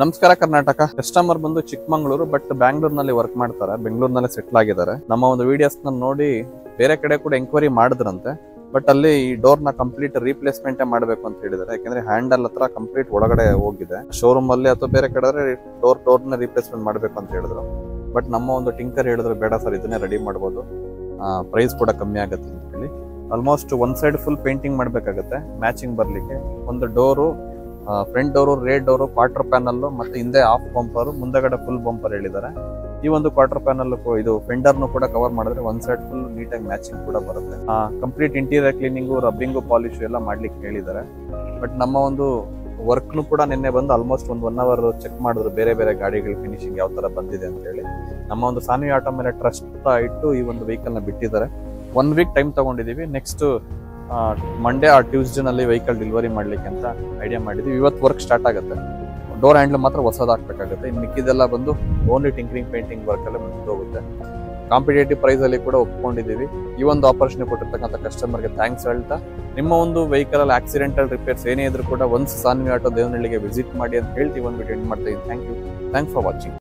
ನಮಸ್ಕಾರ ಕರ್ನಾಟಕ. ಕಸ್ಟಮರ್ ಬಂದು Chikmagalur, but ಬ್ಯಾಂಗ್ಳೂರ್ನಲ್ಲಿ work ಮಾಡ್ತಾರೆ. ಬೆಂಗಳೂರಿನಲ್ಲಿ ಸೆಟ್ಲ್ ಆಗಿದ್ದಾರೆ. ನಮ್ಮ ಒಂದು ವಿಡಿಯೋಸ್ನ ನೋಡಿ ಬೇರೆ ಕಡೆ ಕೂಡ ಎಂಕ್ವೈರಿ ಮಾಡಿದ್ರಂತೆ. ಬಟ್ ಅಲ್ಲಿ ಈ ಡೋರ್ನ ಕಂಪ್ಲೀಟ್ ರೀಪ್ಲೇಸ್ಮೆಂಟ್ ಮಾಡಬೇಕು ಅಂತ ಹೇಳಿದ್ದಾರೆ. ಯಾಕಂದ್ರೆ ಹ್ಯಾಂಡಲ್ ಹತ್ರ ಕಂಪ್ಲೀಟ್ ಒಳಗಡೆ ಹೋಗಿದೆ. ಶೋರೂಮ್ ಅಲ್ಲಿ ಅಥವಾ ಬೇರೆ ಕಡೆ ಡೋರ್ ಡೋರ್ನ ರೀಪ್ಲೇಸ್ಮೆಂಟ್ ಮಾಡಬೇಕು ಅಂತ ಹೇಳಿದ್ರು. ಬಟ್ ನಮ್ಮ ಒಂದು ಟಿಂಕರ್ ಹೇಳಿದ್ರು, ಬೇಡ ಸರ್ ಇದನ್ನೇ ರೆಡಿ ಮಾಡ್ಬೋದು. ಪ್ರೈಸ್ ಕೂಡ ಕಮ್ಮಿ ಆಗುತ್ತೆ. ಅಂತ ಹೇಳಿ. Almost one side full painting ಮಾಡ್ಬೇಕಾಗತ್ತೆ. ಮ್ಯಾಚಿಂಗ್ ಬರಲಿಕ್ಕೆ. ಒಂದು door front door rear door quarter panel ಮತ್ತೆ ಹಿಂದೆ ಆಫ್ ಬಂಪರ್ ಮುಂದಗಡೆ ಫುಲ್ ಬಂಪರ್ ಹೇಳಿದ್ದಾರೆ. ಈ ಒಂದು ಕ್ವಾರ್ಟರ್ ಪ್ಯಾನಲ್ ಇದು ಫೆಂಡರ್ನು ಕೂಡ ಕವರ್ ಮಾಡಿದ್ರೆ ಒಂದ್ ಸೈಡ್ ಫುಲ್ ನೀಟಾಗಿ ಮ್ಯಾಚಿಂಗ್ ಕೂಡ ಬರುತ್ತೆ. Complete interior cleaning rubbing polish ಎಲ್ಲ ಮಾಡ್ಲಿಕ್ಕೆ ಹೇಳಿದ್ದಾರೆ. ಬಟ್ ನಮ್ಮ ಒಂದು ವರ್ಕ್ನು ಕೂಡ ನಿನ್ನೆ ಬಂದು ಆಲ್ಮೋಸ್ಟ್ ಒಂದು ಒನ್ ಅವರ್ ಚೆಕ್ ಮಾಡಿದ್ರು, ಬೇರೆ ಬೇರೆ ಗಾಡಿಗಳ ಫಿನಿಶಿಂಗ್ ಯಾವ ತರ ಬಂದಿದೆ ಅಂತ ಹೇಳಿ. ನಮ್ಮ ಒಂದು ಸಾನಿ ಆಟೋ ಮೇಲೆ ಟ್ರಸ್ಟ್ ಇಟ್ಟು ಈ ಒಂದು ವೆಹಿಕಲ್ನ ಬಿಟ್ಟಿದ್ದಾರೆ. ಒನ್ ವೀಕ್ ಟೈಮ್ ತಗೊಂಡಿದೀವಿ. ನೆಕ್ಸ್ಟ್ ಮಂಡೇ ಆ ಟ್ಯೂಸ್ಡೇ ನಲ್ಲಿ ವೆಹಿಕಲ್ ಡೆಲಿವರಿ ಮಾಡ್ಲಿಕ್ಕೆ ಅಂತ ಐಡಿಯಾ ಮಾಡಿದ್ವಿ. ಇವತ್ತು ವರ್ಕ್ ಸ್ಟಾರ್ಟ್ ಆಗುತ್ತೆ. ಡೋರ್ ಹ್ಯಾಂಡ್ಲ್ ಮಾತ್ರ ಹೊಸದಾಗಬೇಕಾಗುತ್ತೆ ಇನ್ನು ಮಿಕ್ಕಿದೆಲ್ಲ ಬಂದು ಓನ್ಲಿ ಟಿಂಕರಿಂಗ್ ಪೇಂಟಿಂಗ್ ವರ್ಕ್ ಎಲ್ಲ ಹೋಗುತ್ತೆ. ಕಾಂಪಿಟೇಟಿವ್ ಪ್ರೈಸ್ ಅಲ್ಲಿ ಕೂಡ ಒಪ್ಕೊಂಡಿದ್ದೀವಿ. ಈ ಒಂದು ಆಪರ್ಚುನಿಟಿ ಕೊಟ್ಟಿರ್ತಕ್ಕಂಥ ಕಸ್ಟಮರ್ಗೆ ಥ್ಯಾಂಕ್ಸ್ ಹೇಳ್ತಾ, ನಿಮ್ಮ ಒಂದು ವೆಹಿಕಲ್ ಅಲ್ಲಿ ಆಕ್ಸಿಡೆಂಟಲ್ ರಿಪೇರ್ಸ್ ಏನೇ ಇದ್ರೂ ಕೂಡ ಒಂದು ಸಾನ್ವಿ ಆಟೋ ದೇವನಹಳ್ಳಿಗೆ ವಿಸಿಟ್ ಮಾಡಿ ಅಂತ ಹೇಳ್ತೀವಿ. ಒಂದು ಎಂಡ್ ಮಾಡ್ತಾ thank you thanks for watching